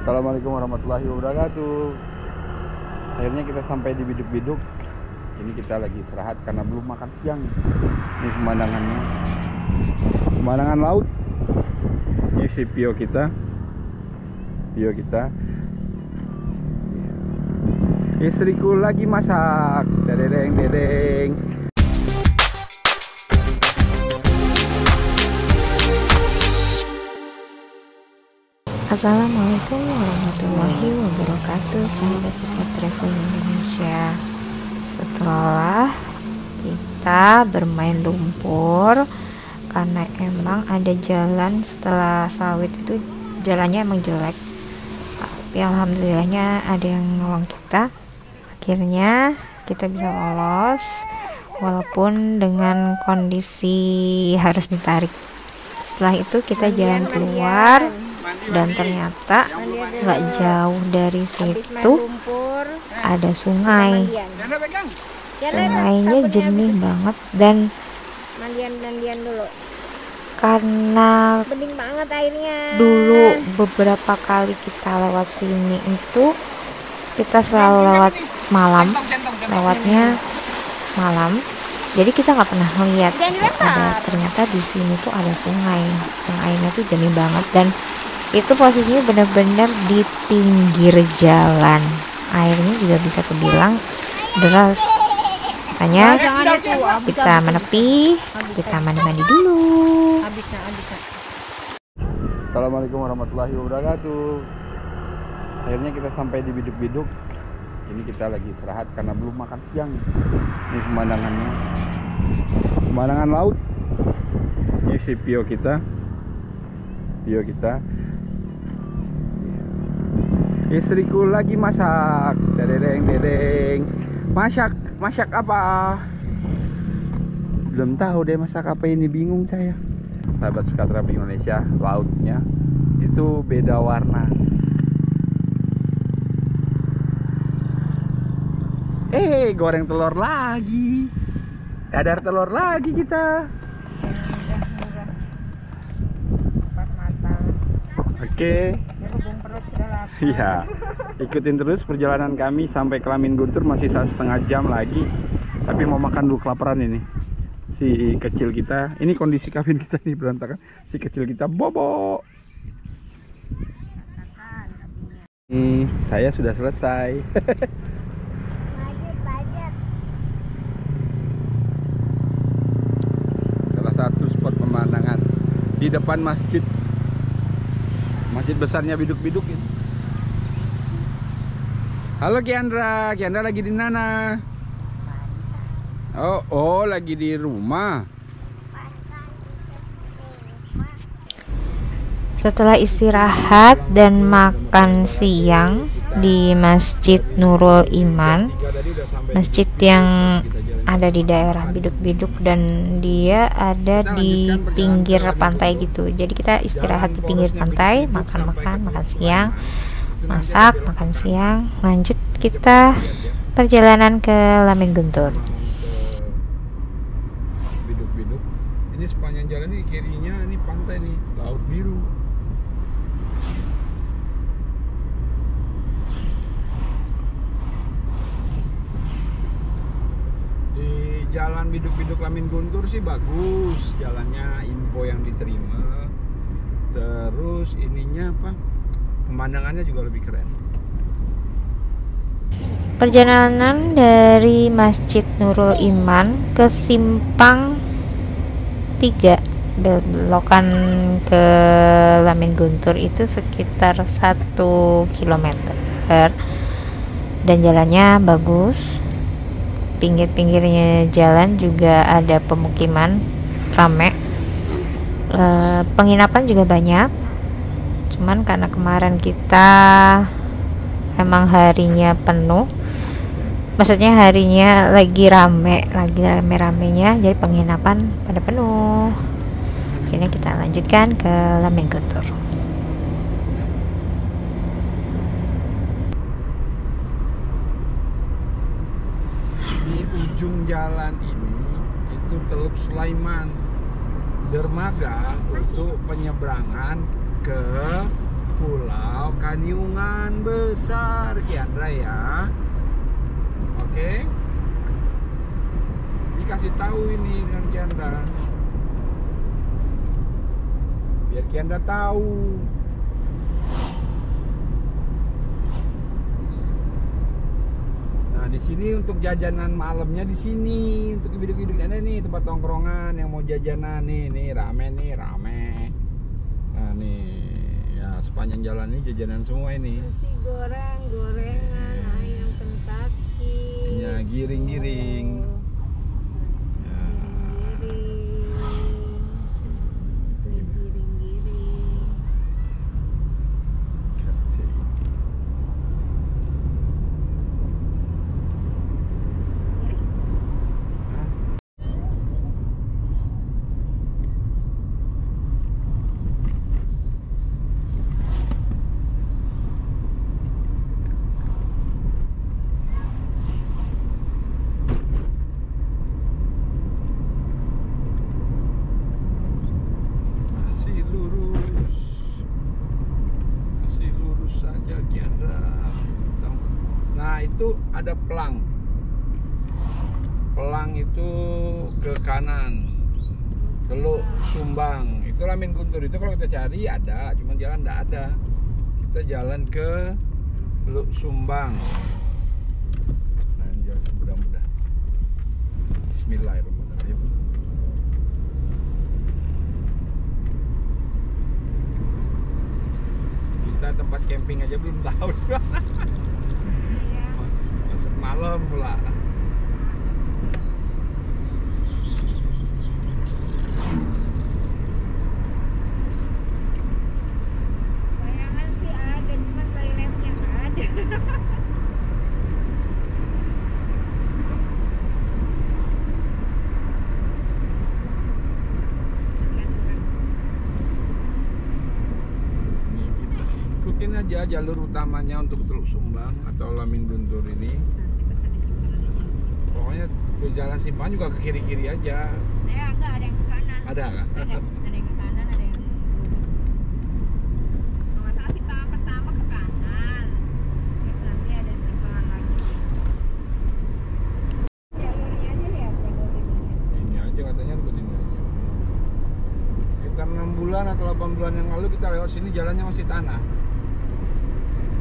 Assalamualaikum warahmatullahi wabarakatuh. Akhirnya kita sampai di biduk-biduk. Ini kita lagi istirahat karena belum makan siang. Ini pemandangannya. Pemandangan laut. Ini si Pio kita. Pio kita. Istriku lagi masak. Dedeng dedeng. Assalamualaikum warahmatullahi wabarakatuh. Sahabat support travel Indonesia. Setelah kita bermain lumpur Karena emang ada jalan setelah sawit itu Jalannya emang jelek. Tapi alhamdulillahnya ada yang nolong kita. Akhirnya kita bisa lolos Walaupun dengan kondisi harus ditarik. Setelah itu kita jalan keluar dan ternyata nggak jauh dari situ ada sungai. Sungainya jernih banget dan karena bening banget airnya. dulu beberapa kali kita lewat sini itu kita selalu lewat malam lewatnya malam. Jadi kita nggak pernah lihat ada ternyata di sini tuh ada sungai. Yang airnya tuh jernih banget dan itu posisinya benar-benar di pinggir jalan airnya juga bisa kebilang deras makanya kita menepi kita mandi-mandi dulu Assalamualaikum warahmatullahi wabarakatuh. Akhirnya kita sampai di biduk-biduk. Ini kita lagi istirahat karena belum makan siang. Ini pemandangannya. Pemandangan laut. Ini si Pio kita. Pio kita. Istriku lagi masak. Dedeng dedeng. Masak, masak apa? Belum tahu deh masak apa ini bingung saya. Sahabat suka traveling Indonesia, lautnya itu beda warna. Eh, goreng telur lagi. Dadar telur lagi kita. Oke. Iya. Ikutin terus perjalanan kami sampai Kelamin Guntur masih satu setengah jam lagi. Tapi mau makan dulu kelaparan ini. Si kecil kita, ini kondisi kabin kita nih berantakan. Si kecil kita bobo. Nih, saya sudah selesai. Salah satu spot pemandangan di depan masjid. Masjid besarnya biduk-biduk itu. Halo Kiandra, Kiandra lagi di mana? Oh, oh lagi di rumah. setelah istirahat dan makan siang di Masjid Nurul Iman masjid yang ada di daerah biduk-biduk dan dia ada di pinggir pantai gitu jadi kita istirahat di pinggir pantai makan-makan makan siang masak makan siang lanjut kita perjalanan ke Lamin Guntur Biduk-biduk. Ini sepanjang jalan ini kirinya ini pantai nih, laut biru. Di jalan biduk-biduk Lamin Guntur sih bagus, jalannya info yang diterima. Terus ininya apa? Pemandangannya juga lebih keren. Perjalanan dari Masjid Nurul Iman ke Simpang 3 belokan ke Lamin Guntur itu sekitar 1 km dan jalannya bagus. Pinggir-pinggirnya jalan juga ada pemukiman rame. Eh, penginapan juga banyak cuman karena kemarin kita emang harinya penuh maksudnya harinya lagi rame lagi rame-ramenya jadi penginapan pada penuh. Akhirnya kita lanjutkan ke Lamin Guntur Di ujung jalan ini itu Teluk Sulaiman dermaga untuk penyeberangan ke Pulau Kanyungan besar Kiandra ya. Oke. Dikasih tahu ini dengan Kiandra. Biar Kiandra tahu. Nah, di sini untuk jajanan malamnya di sini untuk biduk-biduk ada nih tempat tongkrongan yang mau jajanan nih nih rame nih rame. Sepanjang jalan ini jajanan semua ini. Nasi goreng, gorengan, ayam Kentucky. Ya, giring-giring. Ya. Giring. Giring-giring. Masih lurus. Masih lurus saja Kiandra. Nah, itu ada pelang. Pelang itu ke kanan. Teluk Sumbang. Itu Lamin Guntur itu kalau kita cari ada, cuma jalan tidak ada. Kita jalan ke Teluk Sumbang. Nah, ini jalan mudah-mudah. Bismillahirrahmanirrahim. Kita tempat camping aja belum tahu. Malam pula. Bayangan sih ada, cuma toiletnya nggak ada. Ini kita ikutin aja jalur utamanya untuk Teluk Sumbang atau Lamin Guntur ini. Pokoknya ke jalan Simpang juga ke kiri-kiri aja. Ya, enggak ada yang ke kanan. Ada nggak? Ada, ada yang ke kanan, ada yang lurus. Kalau nggak salah simpangan pertama ke kanan. Terus nanti ada simpangan lagi. Jalurnya aja lihat jalur ini. Ini aja katanya rute ini aja. Sekitar 6 bulan atau 8 bulan yang lalu kita lewat sini jalannya masih tanah.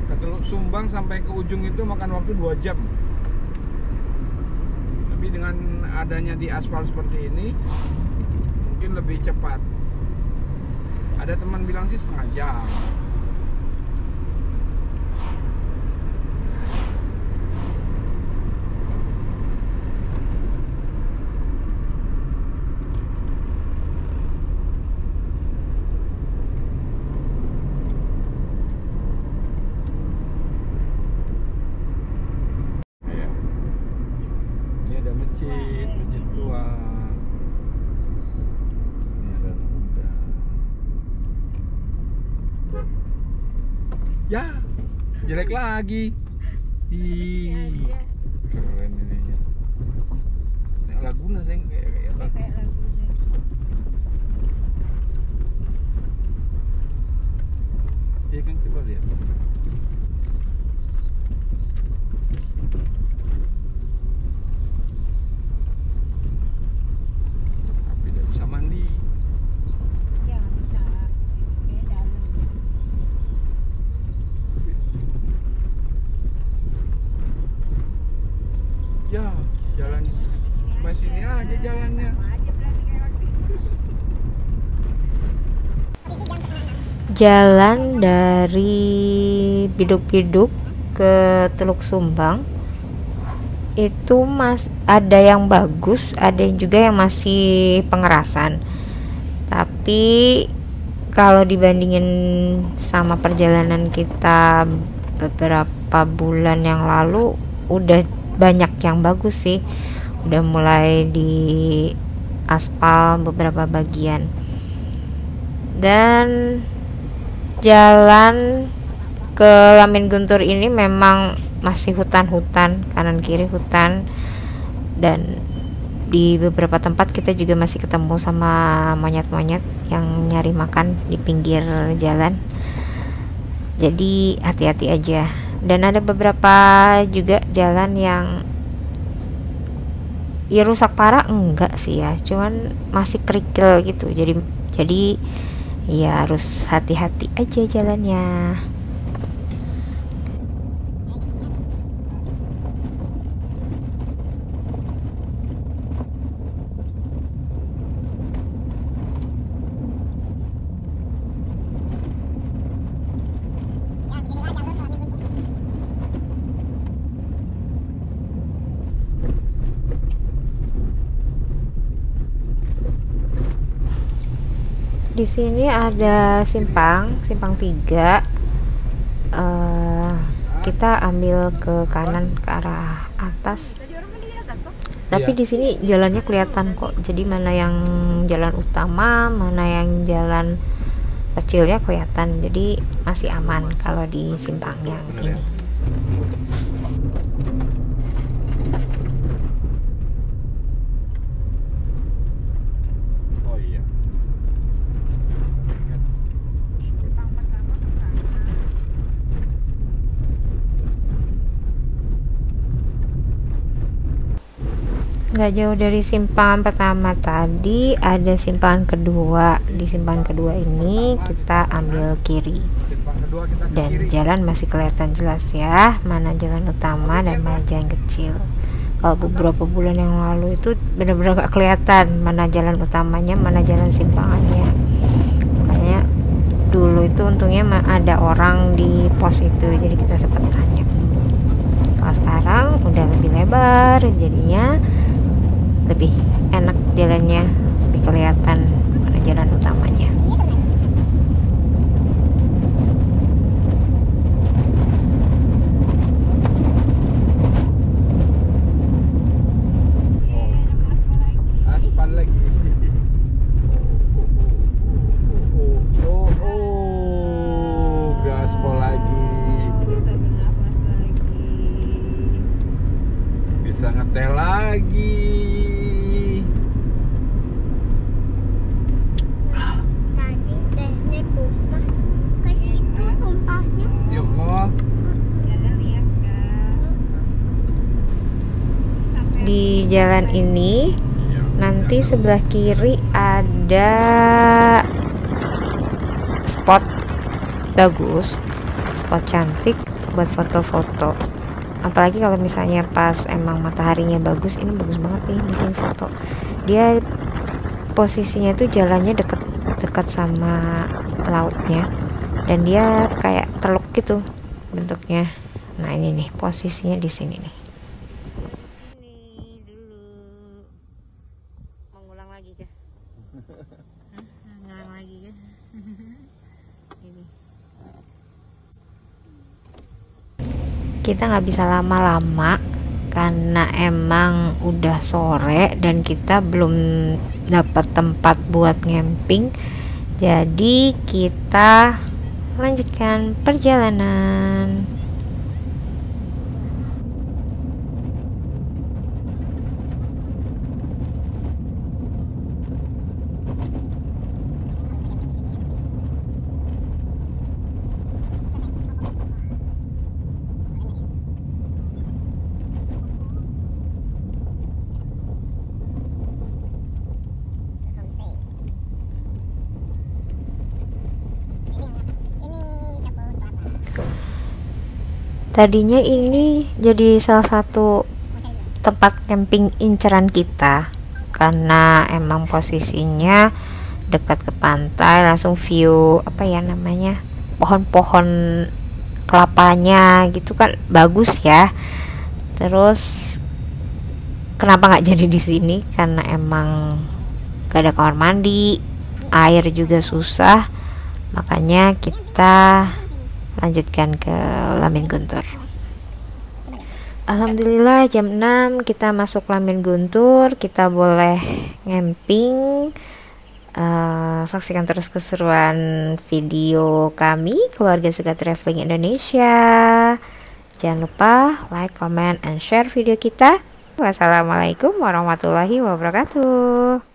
Ke Teluk Sumbang sampai ke ujung itu makan waktu 2 jam. Dengan adanya di aspal seperti ini mungkin lebih cepat. Ada teman bilang sih setengah jam. Iya. Ini ada masjid, masjid tua. Ini ada muda. Ya, jelek lagi. Ih, keren ini. Ini Laguna sayang kayak kayak Ya, kayak lagunya. Iya kan coba lihat. Tapi tidak bisa mandi. Ya, nggak bisa. Kayak dalam. Ya, jalan Sampai sini aja jalannya. Sama aja berarti kayak waktu itu. Jalan dari Biduk-Biduk ke Teluk Sumbang itu mas ada yang bagus, ada yang juga yang masih pengerasan. Tapi kalau dibandingin sama perjalanan kita beberapa bulan yang lalu udah banyak yang bagus sih. Udah mulai di aspal beberapa bagian. Dan jalan ke Lamin Guntur ini memang masih hutan-hutan kanan kiri hutan. Dan di beberapa tempat kita juga masih ketemu sama monyet-monyet yang nyari makan di pinggir jalan. Jadi hati-hati aja. Dan ada beberapa juga jalan yang ya rusak parah? Enggak sih ya. Cuman masih kerikil gitu. Jadi jadi ya harus hati-hati aja jalannya di sini ada simpang simpang tiga. Eh, kita ambil ke kanan ke arah atas. Tapi Iya. di sini jalannya kelihatan kok. Jadi mana yang jalan utama mana yang jalan kecilnya kelihatan. Jadi masih aman kalau di simpang yang ini Oh iya. Simpang pertama ke kanan. Nggak jauh dari simpangan pertama tadi ada simpangan kedua. Di simpangan kedua ini kita ambil kiri. Simpang dan jalan masih kelihatan jelas ya mana jalan utama dan mana jalan kecil. Kalau beberapa bulan yang lalu itu benar-benar gak kelihatan mana jalan utamanya mana jalan simpangannya. Makanya dulu itu untungnya ada orang di pos itu jadi kita sempat tanya kalau sekarang udah lebih lebar jadinya lebih enak jalannya lebih kelihatan mana jalan utamanya Aspal lagi. Oh, oh, oh, oh, gaspol lagi. Bisa bernafas lagi. Bisa ngetel lagi. Tadi tehnya tumpah ke situ tumpahnya. Yuk kok. Jalan lihat kan. Sampai di jalan ini nanti sebelah kiri ada spot bagus spot cantik buat foto-foto. Apalagi kalau misalnya pas emang mataharinya bagus ini bagus banget nih di sini foto. Dia posisinya tuh jalannya deket dekat sama lautnya. Dan dia kayak teluk gitu bentuknya. Nah ini nih posisinya di sini nih ini dulu mau ngulang lagi kah? Lagi kan? ini. Kita nggak bisa lama-lama karena emang udah sore dan kita belum dapat tempat buat camping jadi kita lanjutkan perjalanan Tadinya ini jadi salah satu tempat camping inceran kita. Karena emang posisinya dekat ke pantai langsung view apa ya namanya pohon-pohon kelapanya gitu kan bagus ya. Terus kenapa nggak jadi di sini? Karena emang gak ada kamar mandi air juga susah. Makanya kita lanjutkan ke Lamin Guntur. Alhamdulillah jam 6 kita masuk Lamin Guntur. Kita boleh ngamping Eh, saksikan terus keseruan video kami keluarga Suka Traveling Indonesia. Jangan lupa like, comment, and share video kita. Wassalamualaikum warahmatullahi wabarakatuh